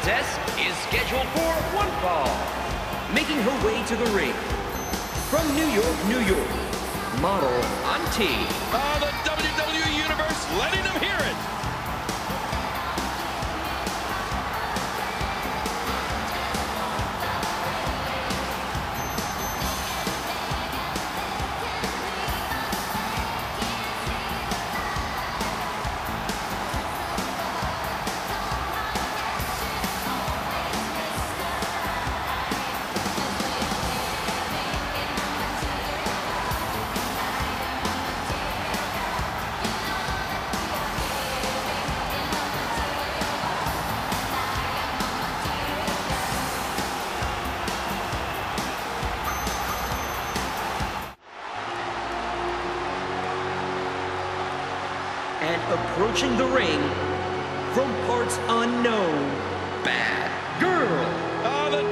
contest is scheduled for one fall. Making her way to the ring. From New York, New York, model Auntie. Oh, the WWE Universe letting them hear approaching the ring from parts unknown, Bad Girl. Oh, the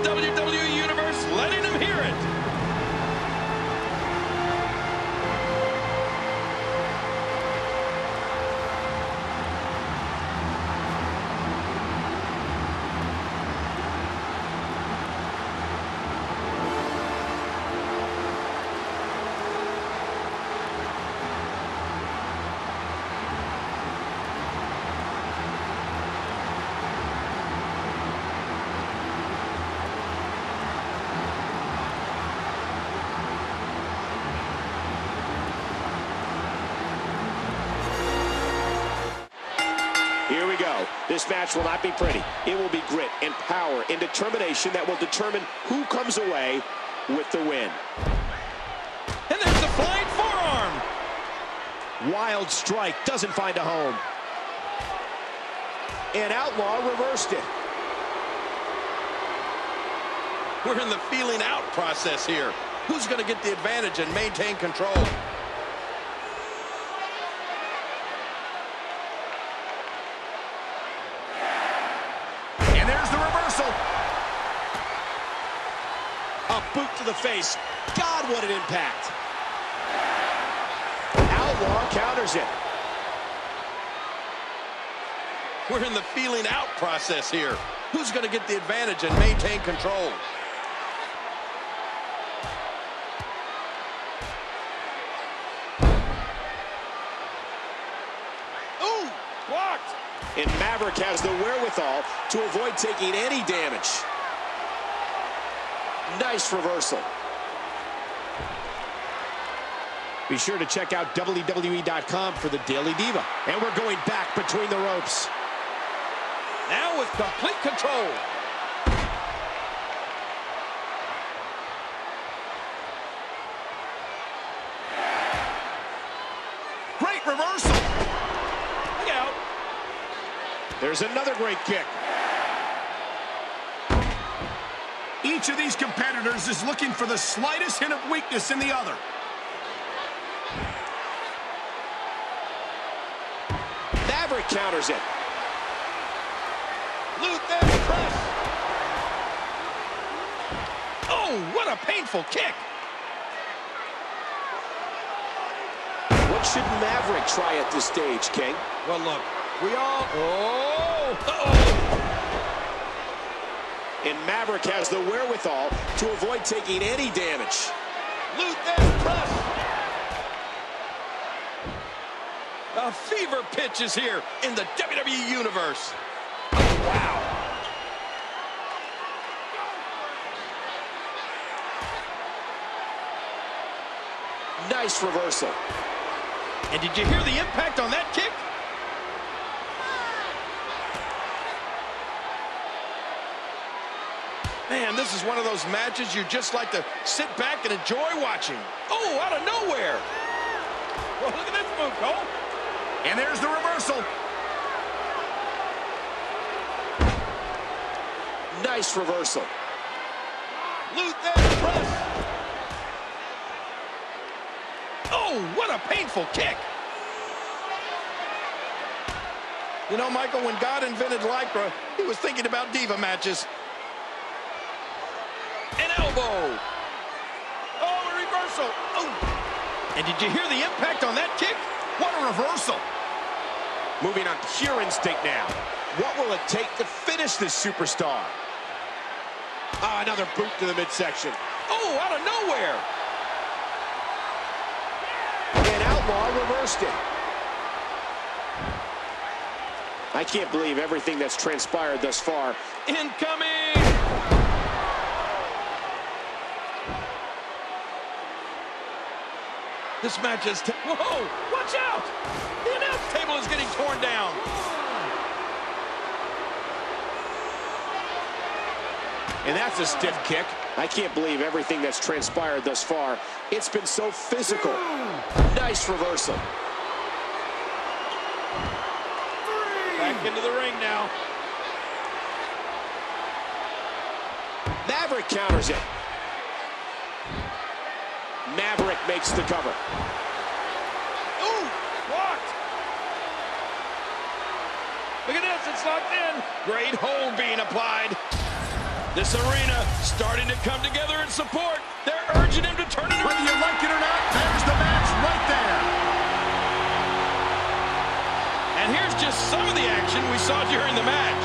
Here we go. This match will not be pretty. It will be grit and power and determination that will determine who comes away with the win. And there's the flying forearm. Wild strike doesn't find a home. And Outlaw reversed it. We're in the feeling out process here. Who's going to get the advantage and maintain control? And there's the reversal. A boot to the face. God, what an impact. Outlaw counters it. We're in the feeling out process here. Who's going to get the advantage and maintain control? Ooh, blocked. And Maverick has the wherewithal to avoid taking any damage. Nice reversal. Be sure to check out WWE.com for the Daily Diva. And we're going back between the ropes. Now with complete control. Great reversal. Look out. There's another great kick. Each of these competitors is looking for the slightest hint of weakness in the other. Maverick counters it. Lou Thesz press. Oh, what a painful kick. What should Maverick try at this stage, King? Well, look, we all... Oh! Uh-oh! And Maverick has the wherewithal to avoid taking any damage. Lou Thesz press. A fever pitch is here in the WWE Universe. Wow. Nice reversal. And did you hear the impact on that kick? Man, this is one of those matches you just like to sit back and enjoy watching. Oh, out of nowhere. Well, look at this move, Cole. And there's the reversal. Nice reversal. Lou Thesz press. Oh, what a painful kick. You know, Michael, when God invented Lycra, he was thinking about diva matches. Elbow. Oh, a reversal. Oh. And did you hear the impact on that kick? What a reversal. Moving on pure instinct now. What will it take to finish this superstar? Ah, another boot to the midsection. Oh, out of nowhere. And Outlaw reversed it. I can't believe everything that's transpired thus far. Incoming. This match is... Whoa! Watch out! The announce table is getting torn down. And that's a stiff kick. I can't believe everything that's transpired thus far. It's been so physical. Nice reversal. Back into the ring now. Maverick counters it. Maverick makes the cover. Ooh, blocked. Look at this, it's locked in. Great hold being applied. This arena starting to come together in support. They're urging him to turn it Whether you like it or not, there's the match right there. And here's just some of the action we saw during the match.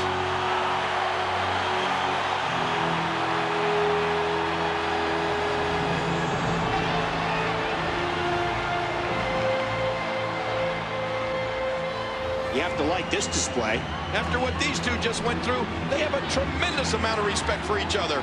To like this display. After what these two just went through, they have a tremendous amount of respect for each other.